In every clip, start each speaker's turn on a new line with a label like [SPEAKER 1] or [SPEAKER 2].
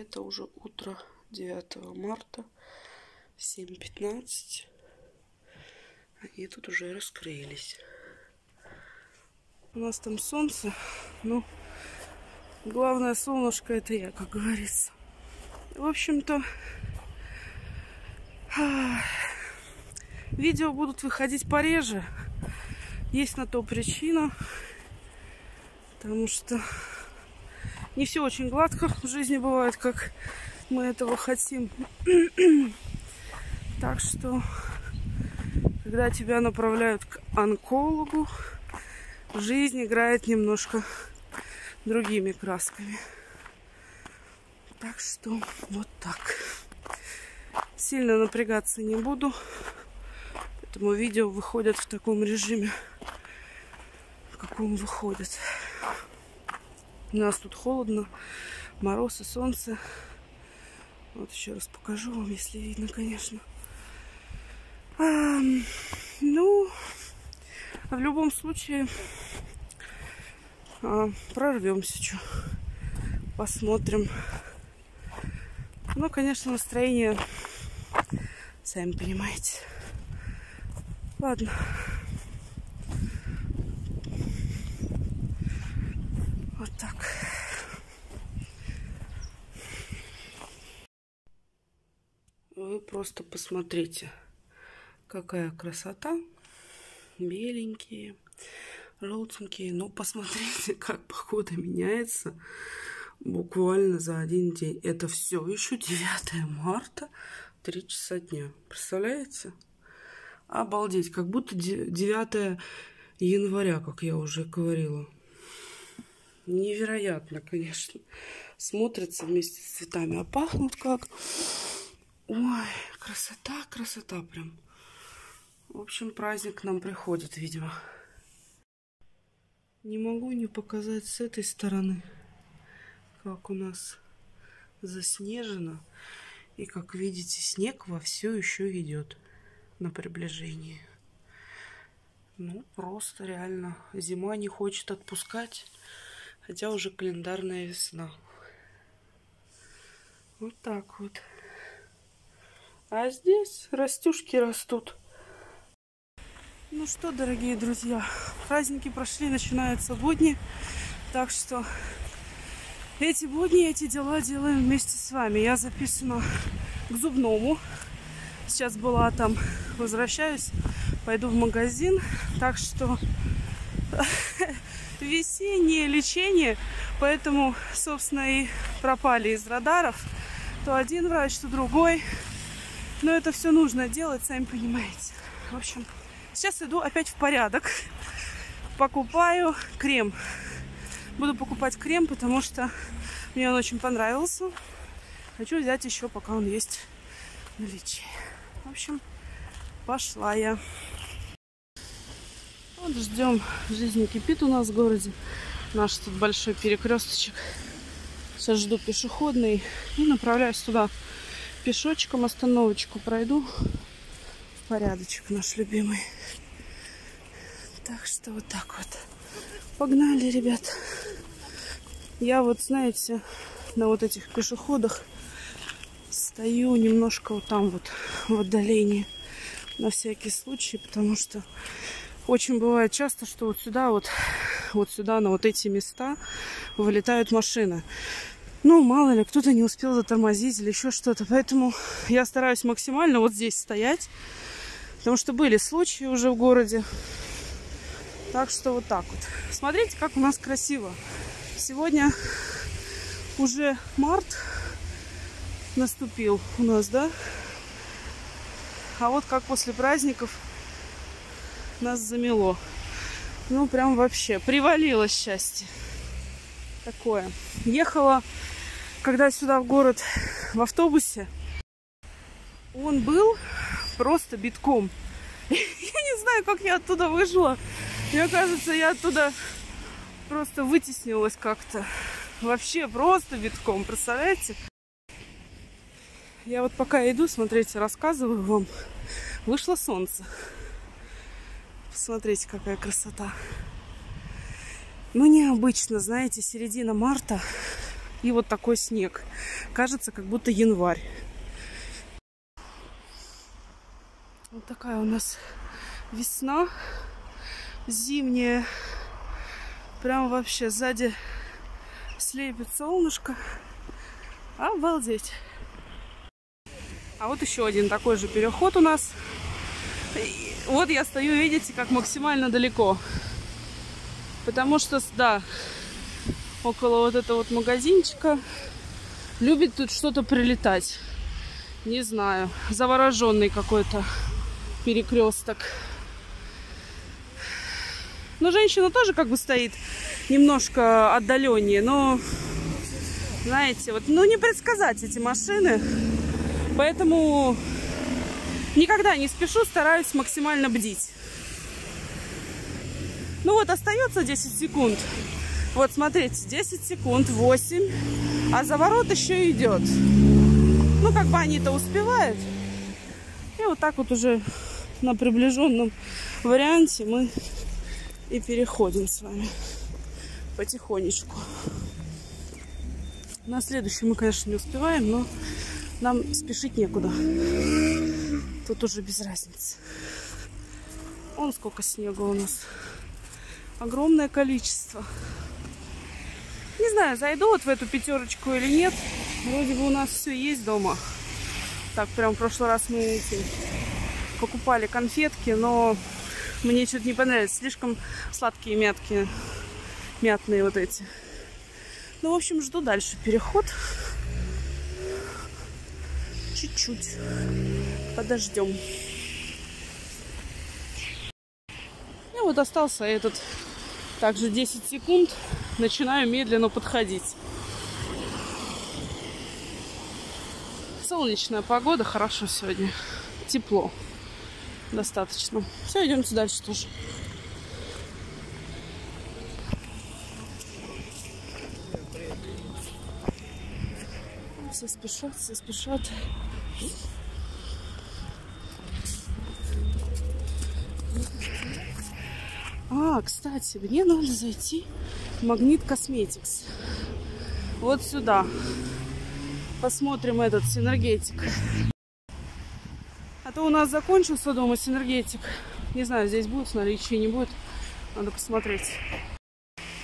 [SPEAKER 1] это уже утро 9 марта, 7.15. Они тут уже раскрылись. У нас там солнце, ну, главное солнышко это я, как говорится. В общем-то, видео будут выходить пореже. Есть на то причина, потому что не все очень гладко в жизни бывает, как мы этого хотим. Так что, когда тебя направляют к онкологу, жизнь играет немножко другими красками. Так что вот так. Сильно напрягаться не буду. Поэтому видео выходят в таком режиме, в каком выходят. У нас тут холодно, мороз и солнце. Вот еще раз покажу вам, если видно, конечно. А, ну, в любом случае, а, прорвемся. Что. Посмотрим. Ну, конечно, настроение, сами понимаете. Ладно. Вот так. Вы просто посмотрите, какая красота. Беленькие, желтенькие. Ну, посмотрите, как погода меняется буквально за один день. Это все еще 9 марта, 3 часа дня. Представляете? Обалдеть, как будто 9 января, как я уже говорила. Невероятно, конечно. Смотрится вместе с цветами. А пахнут как... Ой, красота, красота прям. В общем, праздник к нам приходит, видимо. Не могу не показать с этой стороны как у нас заснежено. И, как видите, снег во все еще идет на приближение. Ну, просто реально зима не хочет отпускать, хотя уже календарная весна. Вот так вот. А здесь растюшки растут. Ну что, дорогие друзья, праздники прошли, начинаются будни. Так что эти будни, эти дела делаем вместе с вами. Я записана к зубному. Сейчас была там, возвращаюсь, пойду в магазин. Так что весеннее лечение, поэтому, собственно, и пропали из радаров. То один врач, то другой. Но это все нужно делать, сами понимаете. В общем, сейчас иду опять в порядок. Покупаю крем Буду покупать крем, потому что мне он очень понравился. Хочу взять еще, пока он есть в наличии. В общем, пошла я. Вот ждем. Жизнь кипит у нас в городе. Наш тут большой перекресточек. Сейчас жду пешеходный и направляюсь туда пешочком. Остановочку пройду. В порядочек наш любимый. Так что вот так вот. Погнали, ребят. Я вот, знаете, на вот этих пешеходах стою немножко вот там вот в отдалении на всякий случай, потому что очень бывает часто, что вот сюда вот, вот сюда, на вот эти места вылетают машины. Ну, мало ли, кто-то не успел затормозить или еще что-то. Поэтому я стараюсь максимально вот здесь стоять. Потому что были случаи уже в городе. Так что вот так вот. Смотрите, как у нас красиво. Сегодня уже март наступил у нас, да? А вот как после праздников нас замело. Ну, прям вообще привалило счастье. Такое. Ехала, когда сюда в город в автобусе. Он был просто битком. Я не знаю, как я оттуда вышла. Мне кажется, я оттуда просто вытеснилась как-то. Вообще просто битком, представляете? Я вот пока иду, смотрите, рассказываю вам. Вышло солнце. Посмотрите, какая красота. Ну, необычно, знаете, середина марта. и вот такой снег. Кажется, как будто январь. Вот такая у нас весна зимняя. Прям вообще сзади слепит солнышко. Обалдеть. А вот еще один такой же переход у нас. Вот я стою, видите, как максимально далеко. Потому что, да, около вот этого вот магазинчика любит тут что-то прилетать. Не знаю, завороженный какой-то перекресток. Но женщина тоже как бы стоит немножко отдаленнее, но, знаете, вот, ну не предсказать эти машины. Поэтому никогда не спешу, стараюсь максимально бдить. Ну вот, остается 10 секунд. Вот, смотрите, 10 секунд, 8. А заворот еще идет. Ну, как бы они-то успевают. И вот так вот уже на приближенном варианте мы и переходим с вами потихонечку. На следующий мы, конечно, не успеваем, но нам спешить некуда. Тут уже без разницы. Вон сколько снега у нас. Огромное количество. Не знаю, зайду вот в эту пятерочку или нет. Вроде бы у нас все есть дома. Так, прям в прошлый раз мы эти покупали конфетки, но мне что-то не понравилось. Слишком сладкие мятки. Мятные вот эти. Ну, в общем, жду дальше переход. Чуть-чуть. Подождем. И вот остался этот также 10 секунд. Начинаю медленно подходить. Солнечная погода, хорошо сегодня. Тепло достаточно. Все, идемте дальше тоже. Все спешат, все спешат. А, кстати, мне надо зайти в Магнит Косметикс. Вот сюда. Посмотрим этот синергетик. А то у нас закончился дома синергетик. Не знаю, здесь будет, не будет. Надо посмотреть.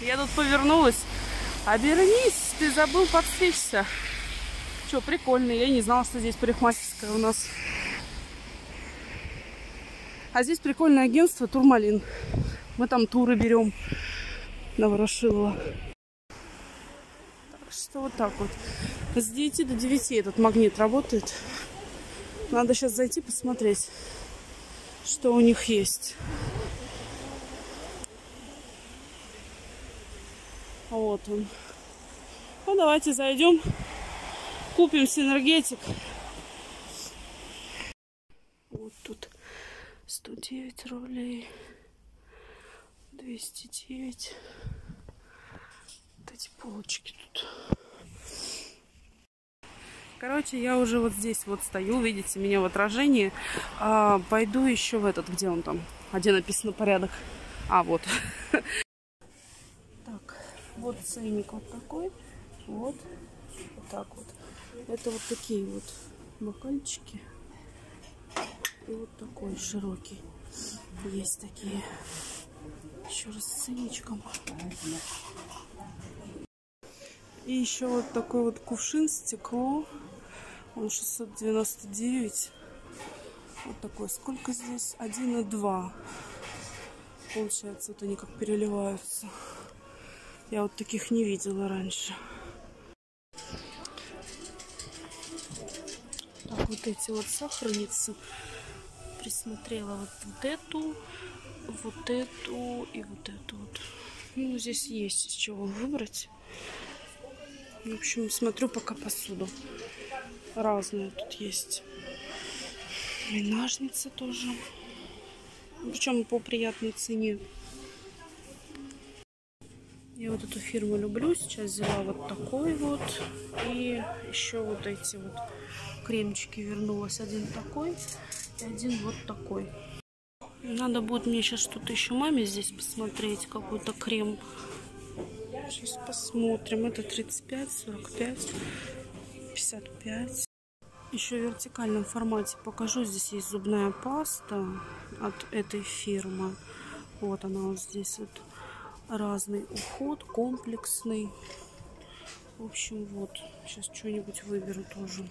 [SPEAKER 1] Я тут повернулась. Обернись, ты забыл подстричься. Че, прикольно. Я не знала, что здесь парикмахерская у нас. А здесь прикольное агентство Турмалин. Мы там туры берем на Ворошилова. Так что вот так вот. С 9 до 9 этот магнит работает. Надо сейчас зайти посмотреть, что у них есть. Вот он. Ну, давайте зайдем, купим синергетик. Вот тут 109 рублей, 209. Вот эти полочки тут. Короче, я уже вот здесь вот стою, видите меня в отражении. А, пойду еще в этот, где он там, где написано порядок. А, вот. Так, вот ценник вот такой. Вот. Вот так вот. Это вот такие вот бокальчики. И вот такой широкий. Есть такие. Еще раз с ценничком. И еще вот такой вот кувшин, стекло. Он 699. Вот такой. Сколько здесь? 1 и 2. Получается, вот они как переливаются. Я вот таких не видела раньше. Так, вот эти вот сахарницы. Присмотрела вот, вот эту, вот эту и вот эту вот. Ну, здесь есть из чего выбрать. В общем, смотрю пока посуду разные тут есть. И ножницы тоже. Причем по приятной цене. Я вот эту фирму люблю. Сейчас взяла вот такой вот. И еще вот эти вот кремчики вернулась. Один такой и один вот такой. Надо будет мне сейчас что-то еще маме здесь посмотреть. Какой-то крем. Сейчас посмотрим. Это 35, 45, 55. Еще в вертикальном формате покажу. Здесь есть зубная паста от этой фирмы. Вот она вот здесь вот разный уход, комплексный. В общем, вот. Сейчас что-нибудь выберу тоже.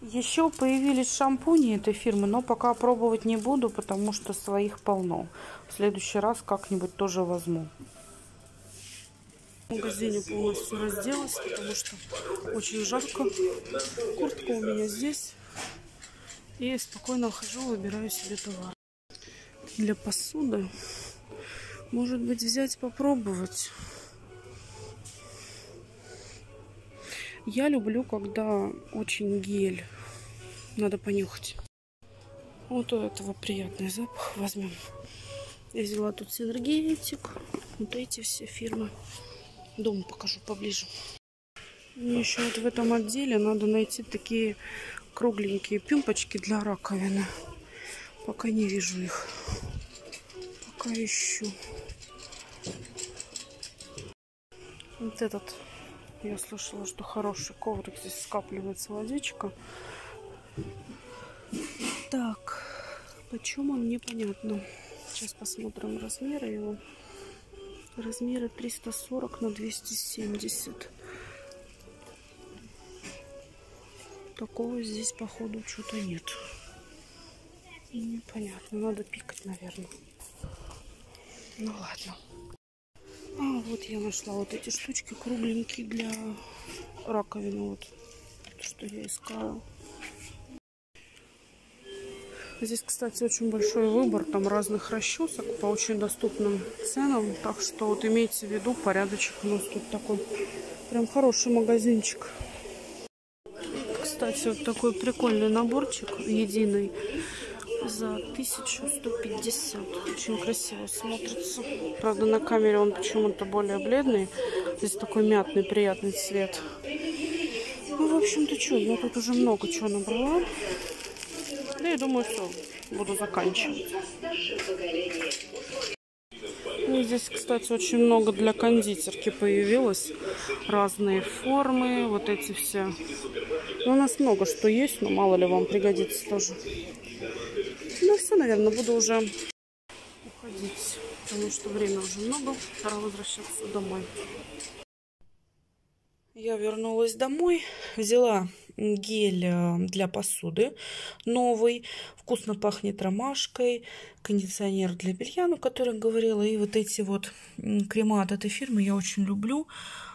[SPEAKER 1] Еще появились шампуни этой фирмы, но пока пробовать не буду, потому что своих полно. В следующий раз как-нибудь тоже возьму. В магазине полностью разделась, потому что очень жарко. Куртка у меня здесь. И спокойно хожу, выбираю себе товар. Для посуды, может быть, взять попробовать. Я люблю, когда очень гель. Надо понюхать. Вот у этого приятный запах. Возьмем. Я взяла тут синергетик. Вот эти все фирмы. Дом покажу поближе. Мне еще вот в этом отделе надо найти такие кругленькие пимпочки для раковины. Пока не вижу их. Пока ищу. Вот этот я слышала, что хороший коврик. Здесь скапливается водичка. Так, почем он, непонятно. Сейчас посмотрим размеры его. Размеры 340 на 270. Такого здесь, походу, что-то нет. Непонятно. Надо пикать, наверное. Ну ладно. Вот я нашла вот эти штучки кругленькие для раковины. Вот, что я искала. Здесь, кстати, очень большой выбор там разных расчесок по очень доступным ценам. Так что вот имейте в виду, порядочек у нас тут такой прям хороший магазинчик. Кстати, вот такой прикольный наборчик единый за 1150. Очень красиво смотрится. Правда, на камере он почему-то более бледный. Здесь такой мятный, приятный цвет. Ну, в общем-то, что, я тут уже много чего набрала. Да, я думаю, все, буду заканчивать. И здесь, кстати, очень много для кондитерки появилось. Разные формы, вот эти все. Ну, у нас много что есть, но мало ли вам пригодится тоже. Ну наверное, буду уже уходить, потому что время уже много. Пора возвращаться домой. Я вернулась домой, взяла гель э, для посуды новый, вкусно пахнет ромашкой, кондиционер для белья, ну, который я говорила, и вот эти вот крема от этой фирмы я очень люблю.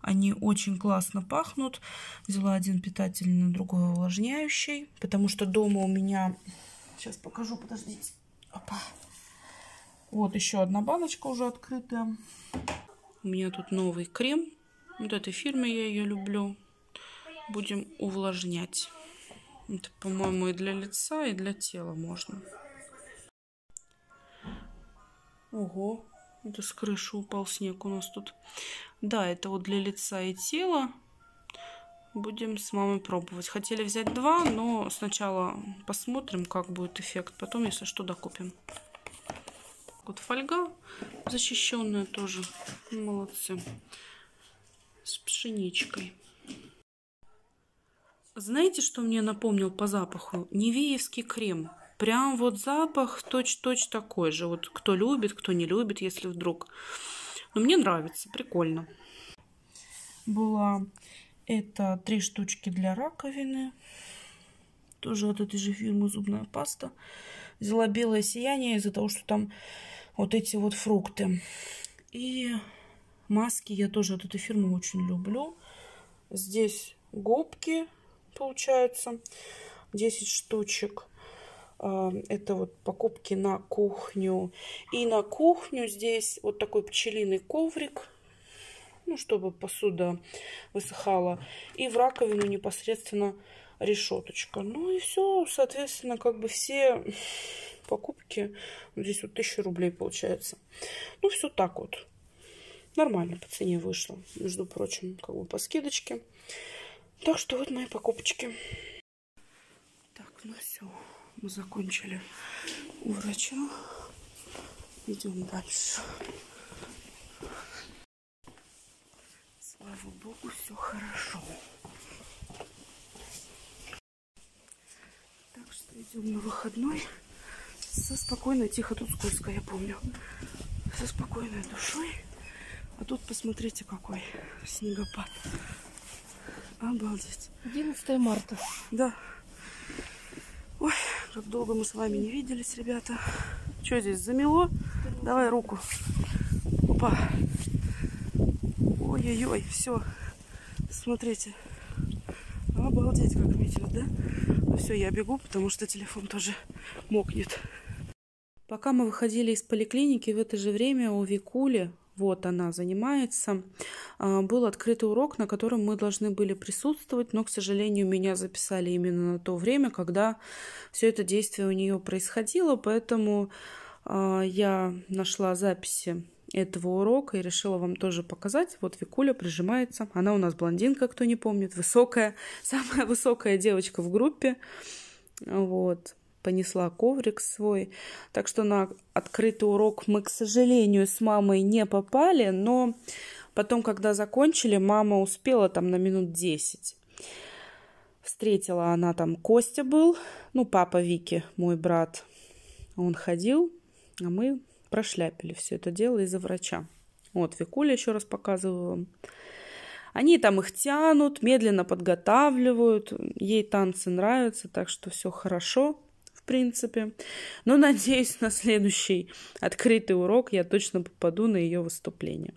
[SPEAKER 1] Они очень классно пахнут. Взяла один питательный, другой увлажняющий, потому что дома у меня Сейчас покажу, подождите. Опа. Вот еще одна баночка уже открытая. У меня тут новый крем. Вот этой фирмы я ее люблю. Будем увлажнять. Это, по-моему, и для лица, и для тела можно. Ого, это с крыши упал снег у нас тут. Да, это вот для лица и тела. Будем с мамой пробовать. Хотели взять два, но сначала посмотрим, как будет эффект. Потом, если что, докупим. Вот фольга защищенная тоже. Молодцы. С пшеничкой. Знаете, что мне напомнил по запаху? Невеевский крем. Прям вот запах точь-точь такой же. Вот кто любит, кто не любит, если вдруг. Но мне нравится, прикольно. Была это три штучки для раковины. Тоже от этой же фирмы зубная паста. Взяла белое сияние из-за того, что там вот эти вот фрукты. И маски я тоже от этой фирмы очень люблю. Здесь губки, получается, 10 штучек. А, это вот покупки на кухню. И на кухню здесь вот такой пчелиный коврик ну, чтобы посуда высыхала. И в раковину непосредственно решеточка. Ну и все, соответственно, как бы все покупки. Здесь вот 1000 рублей получается. Ну, все так вот. Нормально по цене вышло, между прочим, как бы по скидочке. Так что вот мои покупочки. Так, ну все, мы закончили у врача. Идем дальше. Слава богу, все хорошо. Так что идем на выходной со спокойной, тихо, тут скользко, я помню. Со спокойной душой. А тут посмотрите, какой снегопад. Обалдеть.
[SPEAKER 2] 11 марта.
[SPEAKER 1] Да. Ой, как долго мы с вами не виделись, ребята. Что здесь, замело? Давай руку. Опа. Ой-ой-ой, все. Смотрите. Обалдеть, как метет, да? Ну все, я бегу, потому что телефон тоже мокнет. Пока мы выходили из поликлиники, в это же время у Викули, вот она занимается, а, был открытый урок, на котором мы должны были присутствовать, но, к сожалению, меня записали именно на то время, когда все это действие у нее происходило, поэтому а, я нашла записи этого урока и решила вам тоже показать. Вот Викуля прижимается. Она у нас блондинка, кто не помнит, высокая, самая высокая девочка в группе. Вот понесла коврик свой. Так что на открытый урок мы, к сожалению, с мамой не попали, но потом, когда закончили, мама успела там на минут 10. Встретила она там, Костя был, ну, папа Вики, мой брат. Он ходил, а мы прошляпили все это дело из-за врача. Вот, Викуля еще раз показываю вам. Они там их тянут, медленно подготавливают. Ей танцы нравятся, так что все хорошо, в принципе. Но надеюсь, на следующий открытый урок я точно попаду на ее выступление.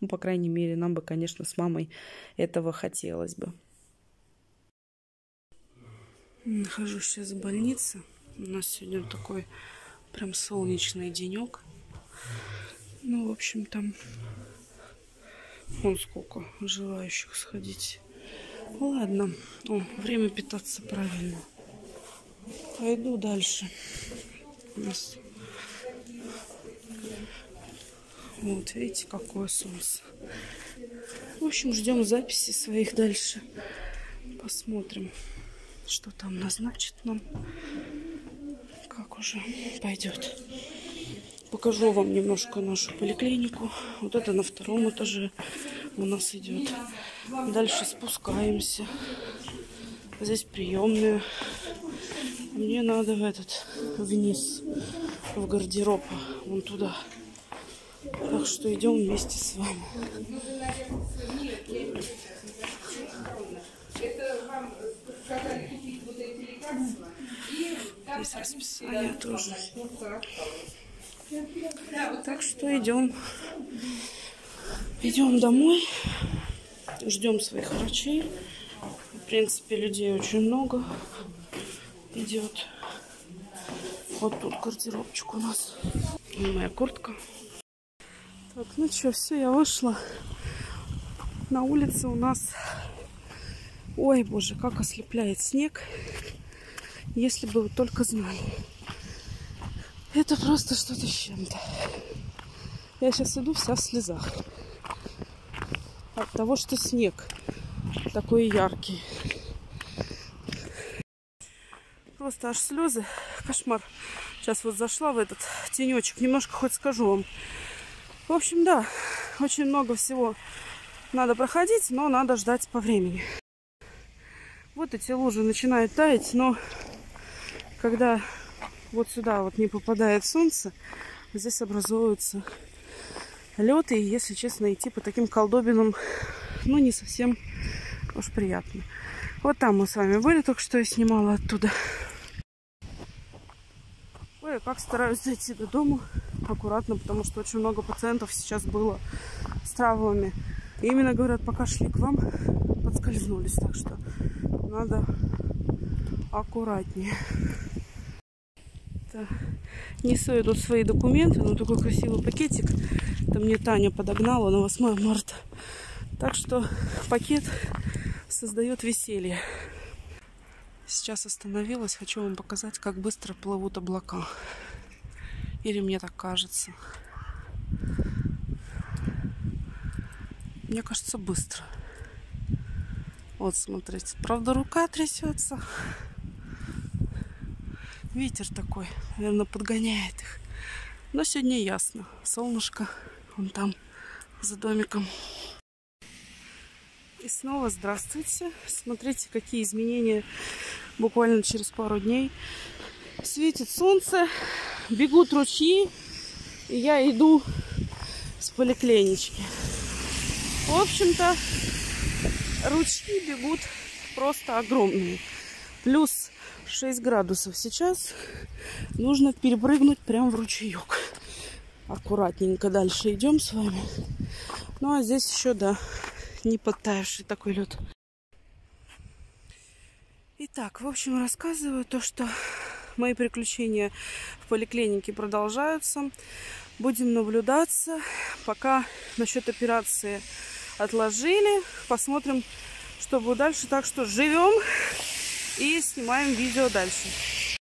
[SPEAKER 1] Ну, по крайней мере, нам бы, конечно, с мамой этого хотелось бы. Нахожусь сейчас в больнице. У нас сегодня такой прям солнечный денек. Ну, в общем, там вон сколько желающих сходить. Ладно. О, время питаться правильно. Пойду дальше. У нас... Вот, видите, какое солнце. В общем, ждем записи своих дальше. Посмотрим, что там назначит нам. Как уже пойдет. Покажу вам немножко нашу поликлинику. Вот это на втором этаже у нас идет. Дальше спускаемся. Здесь приемная. Мне надо в этот, вниз, в гардероб, вон туда. Так что идем вместе с вами. Здесь расписание тоже. Так что идем. Идем домой. Ждем своих врачей. В принципе, людей очень много идет. Вот тут гардеробчик у нас. И моя куртка. Так, ну что, все, я вышла. На улице у нас... Ой, боже, как ослепляет снег. Если бы вы только знали. Это просто что-то с чем-то. Я сейчас иду вся в слезах. От того, что снег такой яркий. Просто аж слезы. Кошмар. Сейчас вот зашла в этот тенечек. Немножко хоть скажу вам. В общем, да, очень много всего надо проходить, но надо ждать по времени. Вот эти лужи начинают таять, но когда вот сюда вот не попадает солнце, здесь образуется лед. И, если честно, идти по таким колдобинам, ну, не совсем уж приятно. Вот там мы с вами были, только что я снимала оттуда. Ой, как стараюсь зайти до дома аккуратно, потому что очень много пациентов сейчас было с травмами. И именно, говорят, пока шли к вам, подскользнулись. Так что надо аккуратнее. Это несу я тут свои документы, но такой красивый пакетик. Это мне Таня подогнала на 8 марта. Так что пакет создает веселье. Сейчас остановилась. Хочу вам показать, как быстро плывут облака. Или мне так кажется. Мне кажется, быстро. Вот, смотрите. Правда, рука трясется. Ветер такой, наверное, подгоняет их. Но сегодня ясно. Солнышко вон там, за домиком. И снова здравствуйте. Смотрите, какие изменения буквально через пару дней. Светит солнце, бегут ручьи, и я иду с поликлинички. В общем-то, ручьи бегут просто огромные. Плюс 6 градусов сейчас. Нужно перепрыгнуть прямо в ручеек. Аккуратненько дальше идем с вами. Ну а здесь еще, да, не подтаявший такой лед. Итак, в общем, рассказываю то, что мои приключения в поликлинике продолжаются. Будем наблюдаться. Пока насчет операции отложили. Посмотрим, что будет дальше. Так что живем и снимаем видео дальше.